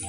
you